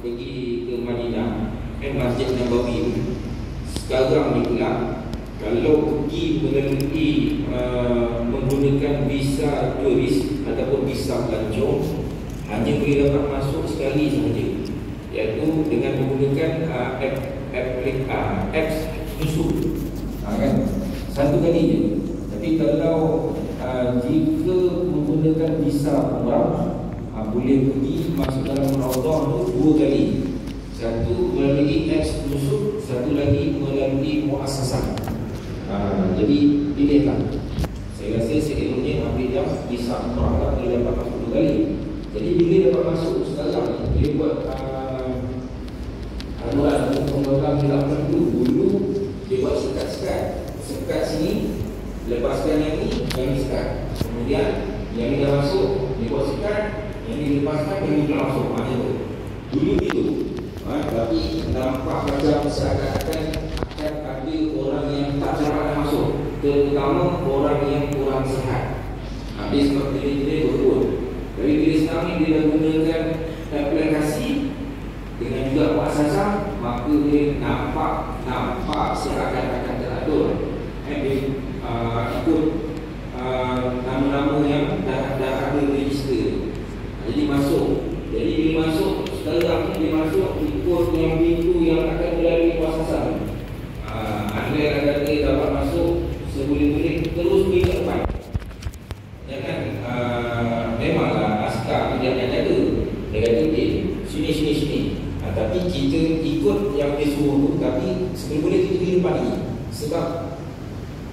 pergi ke Madinah eh Masjid Nabawi sekarang ni pula kalau pergi melalui uh, menggunakan visa turis ataupun visa pelancong hanya boleh dapat masuk sekali sahaja. Iaitu dengan menggunakan uh, app app uh, apps susu. Ha, kan? Satu kali je. Tapi kalau uh, jika menggunakan visa umrah uh, boleh pergi masuk dalam Tu dua kali satu melalui apps susu satu lagi melalui muasasah Ha, jadi pilihlah. Saya rasa seeloknya ambil yang bisa umrah boleh dapat masuk dua kali. Jadi bila dapat masuk sekarang dia buat anuan untuk pengembang tidak perlu dulu dia buat sekat-sekat sekat sini lepaskan yang ni yang ni sekat kemudian yang ni dah masuk dia buat yang ni lepaskan yang ni dah masuk macam tu. Dulu gitu ha, tapi nampak macam seakan-akan akan ada orang yang tak dapat masuk. Terutama orang yang kurang sehat habis sebab dia betul dari bila sekarang ni dia gunakan aplikasi dengan juga buat sasa maka dia nampak nampak seakan-akan teratur. Eh, dia uh, ikut uh, nama-nama yang dah, dah ada register jadi masuk jadi dia masuk sekarang dia masuk ikut yang pintu yang akan melalui puasa anda yang kata dapat masuk seboleh-boleh terus pergi ke depan. Ya kan? Uh, memanglah askar dia akan jaga. Dia kata, okay, sini, sini, sini. Uh, tapi kita ikut yang dia suruh tu, tapi seboleh-boleh kita pergi depan lagi. Sebab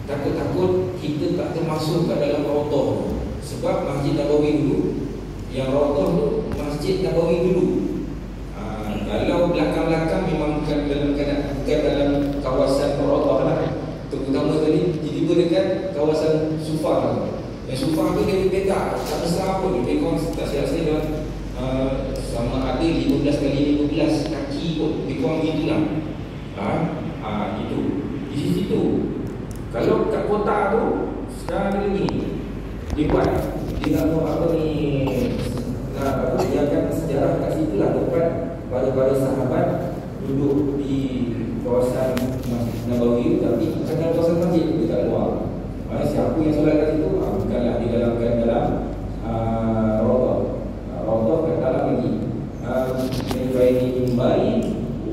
takut-takut kita tak termasuk ke dalam rotoh Sebab Masjid Nabawi dulu, yang rotoh tu Masjid Nabawi dulu. Uh, kalau belakang-belakang memang bukan dalam keadaan bukan dalam kawasan Rodah lah. Terutama tadi tiba-tiba dekat kawasan Sufa lah yang Sufa tu dia petak tak besar pun dia pegang tak siap-siap dalam uh, sama ada 15 kali 15 kaki pun dia kurang gitu lah ha? ha, itu. Di situ kalau kat kota tu sekarang ni dia buat dia nak buat apa ni nak apa dia akan sejarah kat situ lah tempat pada-pada sahabat duduk di kawasan Masjid Nabawi tapi bukan dalam kawasan masjid dekat luar. Mana siapa yang solat kat situ? Ah, bukanlah di dalam kan dalam uh, Raudhah. Uh, Raudhah kat dalam lagi. Min baini mimbari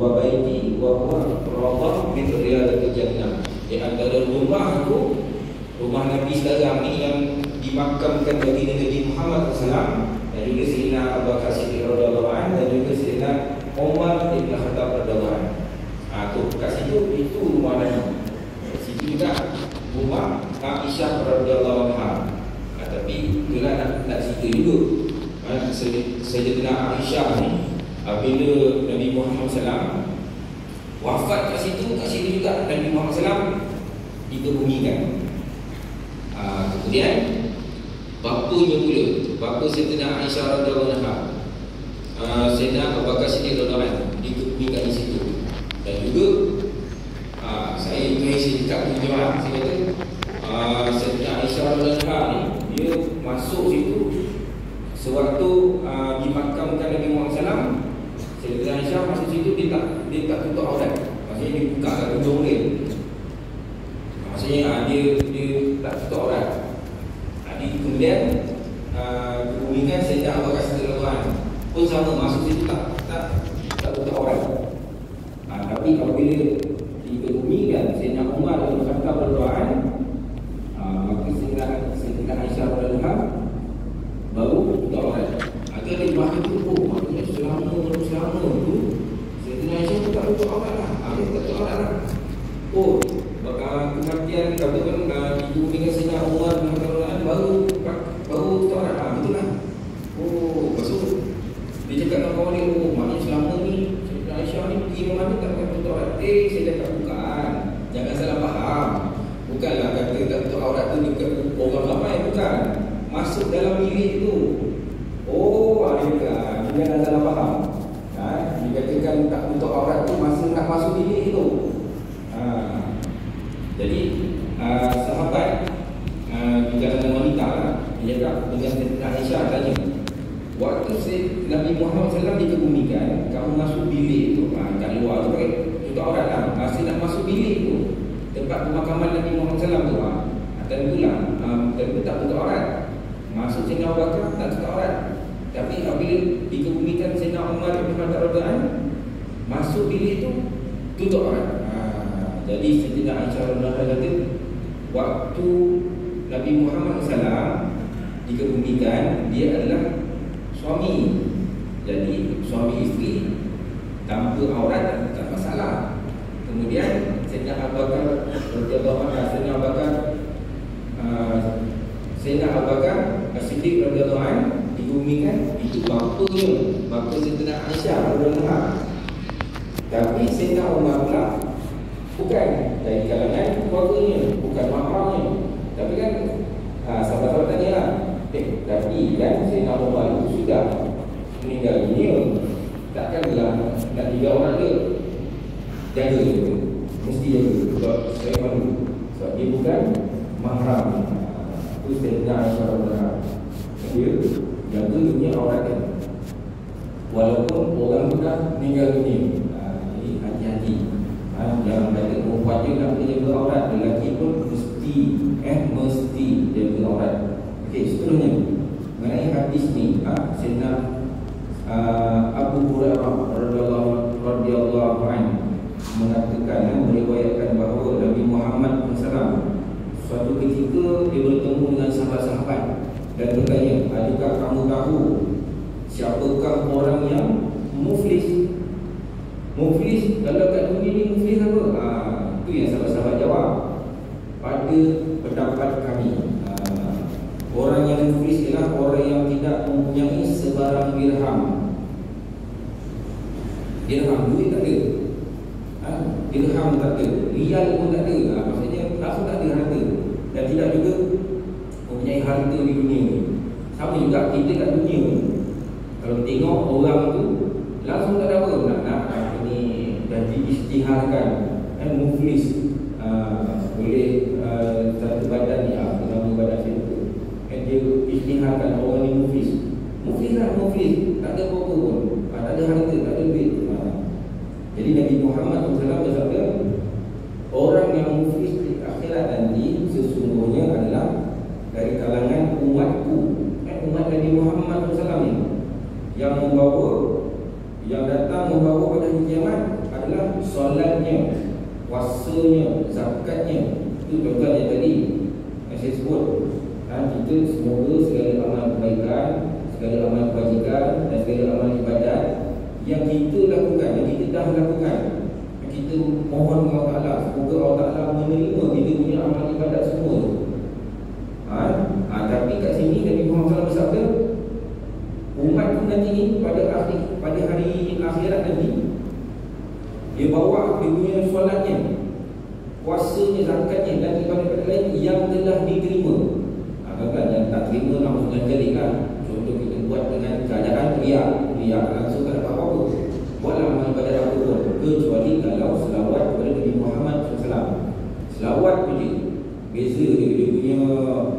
wa baiti wa huwa Raudhah min riyadatil jannah. Di antara rumah tu rumah Nabi sekarang ni yang dimakamkan bagi Nabi Muhammad SAW dan juga Sayyidina Abu radhiyallahu anhu dan juga Sayyidina Umar bin Khattab radhiyallahu anhu. Ha, tu kat situ itu rumah Nabi. Situ juga rumah Aisyah radhiyallahu anha. Ha, tapi itulah nak nak cerita juga. Ha, Sayyidina Aisyah ni bila Nabi Muhammad SAW wafat kat situ, kat situ juga Nabi Muhammad SAW dikebumikan. Ha, kemudian bapanya pula, bapa Sayyidina Aisyah radhiyallahu anha. Uh, Sayyidina Abu Bakar Siddiq anhu dikebumikan di situ. Dan juga aa, saya itu saya tujuan saya kata Sayyidina Aisyah ni dia masuk situ sewaktu aa, dimakamkan Nabi Muhammad SAW Sayyidina Aisyah masuk situ dia tak, dia tak tutup aurat. Maksudnya dia buka kat dia. Maksudnya aa, dia, dia tak tutup aurat. Kemudian kebumingan Sayyidina Abu Bakar pun sama masuk situ tak tak tak tutup aurat tapi apabila dikebumikan Sayyidina Umar dan Khattab berdoaan maka Sayyidina Sayyidina Aisyah radhiyallahu baru buka orang agar dia bahagia tu oh maknanya selama selama tu Sayyidina Aisyah tu tak buka orang lah Habis tak buka orang lah oh bakal kematian katakan dikebumikan Sayyidina Umar dan Khattab berdoaan baru baru buka orang lah betul lah oh maksud dia cakap dengan kawan dia oh maknanya selama ni Aisyah ni pergi ke mana tak pakai tutup aurat Eh saya cakap bukan Jangan salah faham Bukanlah kata tak tutup aurat tu dekat orang ramai Bukan Masuk dalam bilik tu Oh ada kan Jangan salah faham ha? Dikatakan tak tutup aurat tu Masa nak masuk bilik tu ha. Jadi uh, Sahabat uh, Di kalangan wanita lah Dia cakap dengan Aisyah tanya Waktu Nabi Muhammad SAW dikebumikan Kamu masuk aurat lah. Masa nak masuk bilik tu Tempat pemakaman Nabi Muhammad SAW tu ah, Dan pulang um, Dan tak buka aurat. Masuk Sayyidina Abu Bakar Tak buka aurat. Tapi apabila dikebumikan Sayyidina Umar Ibn Khattab Masuk bilik tu Tutup aurat ha, Jadi Sayyidina Aisyah Rasulullah kata Waktu Nabi Muhammad SAW Dikebumikan Dia adalah Suami. Jadi suami isteri. Tanpa aurat Tak masalah. Kemudian Sayyidina Abu Bakar Radiyallahu anhu Sayyidina Abu Bakar uh, Sayyidina Abu Bakar Siddiq radhiyallahu anhu digumikan itu bapanya. Bapa Sayyidina Aisyah radhiyallahu anha tapi Sayyidina Umar pula bukan dari kalangan keluarganya bukan mahramnya tapi kan ha, sahabat-sahabat tanya lah. Eh, tapi kan Sayyidina Umar itu sudah meninggal dunia. Takkanlah nak tiga orang dia. Jaga mesti jaga sebab saya malu. Sebab dia bukan mahram itu Sayyidina Rabbah dia jaga dunia orang dia walaupun orang tu dah meninggal dunia ha, jadi hati-hati ha, jangan kata perempuan je nak jaga aurat lelaki pun mesti eh mesti jaga aurat ok seterusnya mengenai hadis ni ha, Sayyidina uh, Abu Hurairah radhiyallahu anhu mengatakan yang meriwayatkan bahawa Nabi Muhammad SAW suatu ketika dia bertemu dengan sahabat-sahabat dan bertanya, adakah kamu tahu siapakah orang yang muflis? Muflis, kalau kat dunia ni muflis apa? Ha, itu yang sahabat-sahabat jawab. Pada pendapat kami, ha, orang yang muflis ialah orang yang tidak mempunyai sebarang dirham. Dirham, duit tak ada. Ha, dirham tak ada. Rial pun tak ada. Ha, maksudnya, langsung tak ada harta. Dan tidak juga mempunyai harta di dunia ni. Sama juga kita kat dunia ni. Kalau tengok orang tu langsung tak ada apa nak nak apa ni dah diisytiharkan kan muflis uh, boleh uh, satu badan ni apa nama badan itu kan dia isytiharkan orang ni muflis. Muflis lah muflis. Tak ada apa-apa pun. Tak ada harta tak ada duit. Uh. jadi Nabi Muhammad SAW bersabda orang yang muflis di akhirat nanti sesungguhnya adalah dari kalangan umatku eh, umat Nabi Muhammad SAW ni yang membawa yang datang membawa pada hari kiamat adalah solatnya puasanya zakatnya itu contoh yang tadi yang saya sebut dan kita semoga segala amal kebaikan segala amal kebajikan dan segala amal ibadat yang kita lakukan yang kita dah lakukan yang kita mohon Allah Ta'ala. Semoga Allah Ta'ala menerima kita punya amal ibadat semua ha? Ha, tapi kat sini Nabi Muhammad SAW bersabda umat pun nanti ni pada akhir pada hari akhirat nanti dia bawa dia punya solatnya puasanya zakatnya dan ibadat-ibadat lain yang telah diterima. Apakah yang tak terima langsung dengan jalik kan contoh kita buat dengan keadaan riak. Riak langsung tak dapat apa-apa. Buatlah ibadat apa pun. Kecuali kalau selawat kepada Nabi Muhammad SAW selawat pun je beza dia, dia punya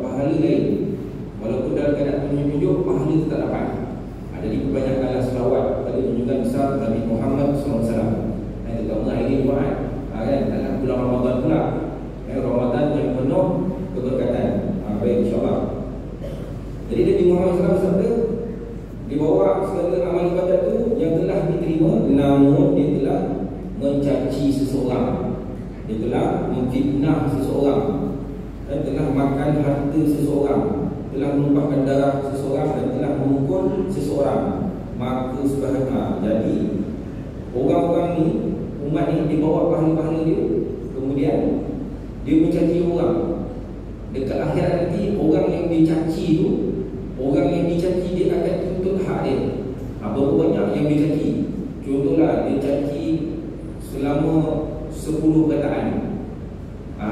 pahala lain. Walaupun dalam keadaan tunjuk-tunjuk pahala tetap dapat. Jadi kebanyakanlah selawat pada junjungan besar Nabi Muhammad SAW Yang terutama hari ini Jumaat. Ha, kan? Dalam bulan Ramadan pula. Eh, Ramadan yang penuh keberkatan. Ha, Baik insyaAllah. Jadi Nabi Muhammad SAW bersabda Dibawa segala amal ibadat itu Yang telah diterima Namun dia telah mencaci seseorang Dia telah memfitnah seseorang. Dan telah makan harta seseorang. Telah menumpahkan darah seseorang dan telah memukul seseorang. Maka sebahagian jadi orang-orang ni umat ni dibawa pahala-pahala dia kemudian dia mencaci orang. Dekat akhirat nanti orang yang dicaci tu orang yang dicaci dia akan tuntut hak dia. Ha, berapa banyak yang dicaci contohlah dia caci selama 10 perkataan. Ha,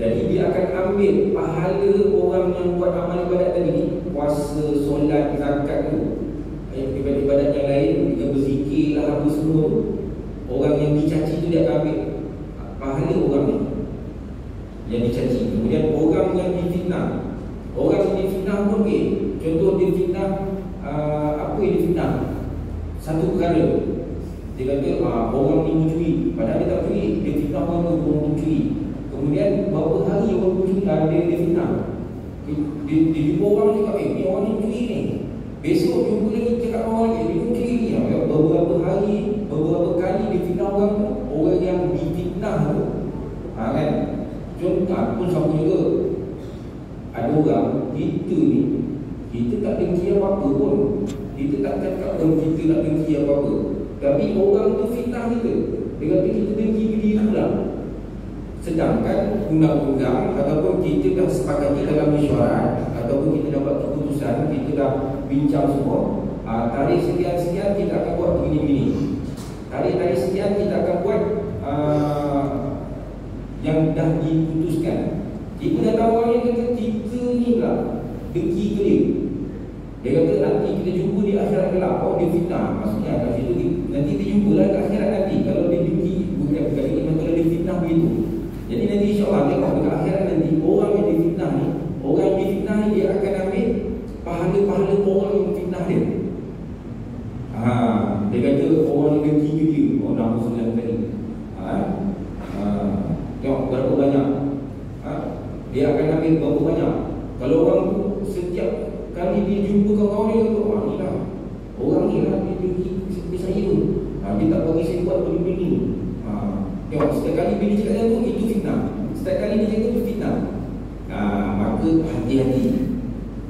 jadi dia akan ambil pahala orang yang buat amal ibadat tadi Puasa, solat, zakat tu. Ibadat-ibadat yang lain Dia berzikir lah apa semua. Orang yang dicaci tu dia akan ambil Pahala orang ni. Yang dicaci. Kemudian orang yang difitnah. Orang yang difitnah pun okay. Contoh dia fitnah uh, Apa yang difitnah? Satu perkara Dia kata ah, orang ni mencuri Padahal dia tak curi Dia fitnah orang tu orang mencuri Kemudian beberapa hari orang mencuri ah, dia, dia fitnah? Dia, dia, jumpa orang cakap Eh ni orang ni mencuri ni. Besok jumpa lagi cakap orang lagi Dia mencuri ni. Beberapa hari Beberapa kali dia fitnah orang tu Orang yang difitnah tu ha, kan? Contoh pun sama juga. Ada orang Kita ni Kita tak dengki apa-apa pun. Kita tak cakap pun kita nak dengki apa-apa Tapi orang tu fitnah kita. Dia kata kita dengki diri pula. Sedangkan undang-undang Ataupun kita dah sepakati dalam mesyuarat Ataupun kita dapat keputusan Kita dah bincang semua uh, Tarikh sekian-sekian kita akan buat begini-begini. Tarikh-tarikh sekian kita akan buat uh, Yang dah diputuskan. Ibu dah tahu orang yang kata kita ni lah Dengki dia Dia kata nanti kita jumpa di akhirat kelak. Oh dia fitnah. Maksudnya kat situ Nanti kita jumpa lah kat akhirat nanti. Kalau dia dengki Bukan kali ini Kalau dia fitnah begitu. Jadi nanti insyaAllah Tengok dekat akhirat nanti Orang yang difitnah ni Orang yang difitnah ni Dia akan ambil Pahala-pahala orang yang fitnah dia. Ha, dia kata orang yang dengki ke dia? Oh nama sembilan tadi. Ha, ha, Tengok berapa banyak. Ha, Dia akan ambil berapa banyak. Kalau orang tu setiap kali dia jumpa kawan-kawan dia kata Wah ni lah. Orang ni lah dia dengki seperti saya tu. Ha, Dia tak bagi saya buat begini ha, Tengok setiap kali dia cakap tu Itu fitnah. Setiap kali dia cakap tu fitnah. Ha, Maka hati-hati.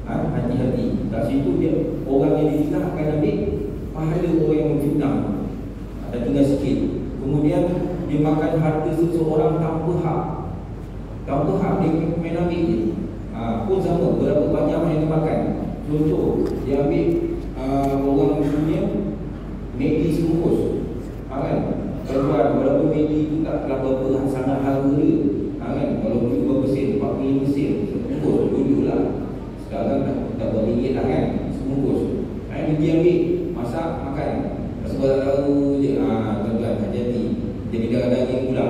Ha, Hati-hati. Kat situ dia Orang yang difitnah akan ambil Pahala orang yang menfitnah Ada tinggal sikit. Kemudian Dia makan harta seseorang tanpa hak Tanpa hak dia main ambil je ha, Pun sama Berapa banyak yang dia makan Contoh Dia ambil uh, Orang punya Medi sebungkus ha, kan? Tuan-tuan Berapa medi tu tak berapa sangat harga dia ha, kan? Kalau beli berapa sen 45 sen Sebungkus Dulu lah. Sekarang tak, tak berapa ringgit lah kan? Sebungkus ha, Dia ambil masak makan. Sebab tahu je ah tuan-tuan hati-hati. Jadi darah daging pula.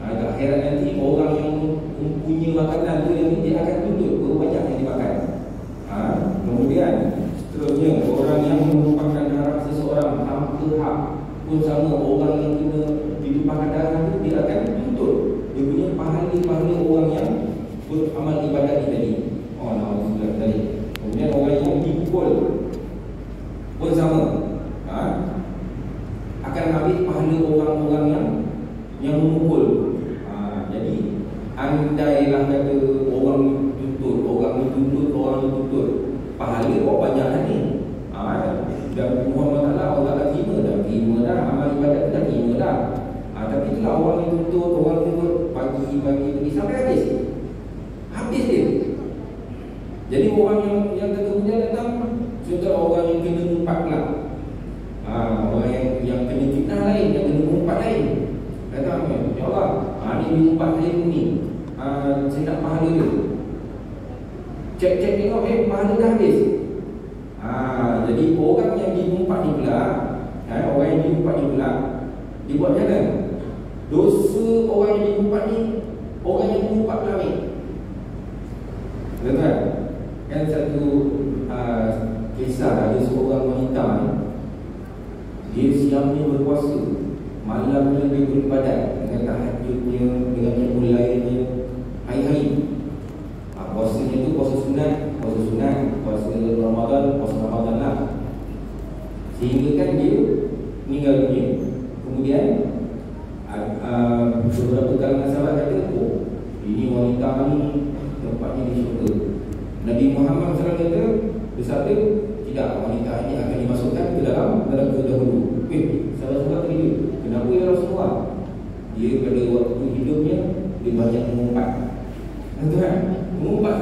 Ah dah akhirat nanti orang yang mempunyai makanan tu yang dia akan tuntut berapa banyak yang dimakan ah kemudian seterusnya orang yang merupakan darah seseorang tanpa hak pun sama orang yang kena ditumpahkan darah tu dia akan tuntut dia punya pahala-pahala orang yang beramal ibadat tadi. Oh nama tadi. Kemudian orang yang dipukul pun sama. Ha? akan ambil pahala orang-orang yang yang memukul. Ha, jadi andailah kata orang tuntut orang tuntut orang tuntut pahala kok banyak ni ha, dan Muhammad Ta'ala Allah dah terima dah terima dah amal ibadat dah terima dah. Ha, tapi itulah orang yang tuntut orang tuntut pagi-pagi pergi sampai habis. Habis dia. Jadi orang yang yang kemudian datang Contoh orang yang kena empat pula. Ha, Orang yang yang kena fitnah lain Yang kena empat lain. Datang Ya Allah ha, Ni empat saya ni. Ha, Saya nak pahala dia. Cek-cek tengok Eh pahala dah habis. Ha, Jadi orang yang diumpat ni pula ha, Orang yang diumpat ni pula Dia buat jalan Dosa orang yang diumpat ni Orang yang diumpat pula ambil. Betul Kan satu uh, kisah ada seorang wanita ni Dia siangnya berpuasa. Malamnya dia beribadat Dengan tahajudnya Dengan mulainya Hari-hari ha, Puasanya tu puasa sunat Puasa sunat Puasa Ramadan Puasa Ramadan lah. Sehingga kan dia Meninggal dunia Kemudian uh, uh, Beberapa kalangan sahabat kata Oh Ini wanita ni Tempatnya di syurga Nabi Muhammad SAW kata bersabda tidak wanita ini akan dimasukkan ke dalam neraka dahulu. Eh, salah-salah tadi kenapa ya Rasulullah? Dia pada waktu hidupnya dia banyak mengumpat. Tuan, mengumpat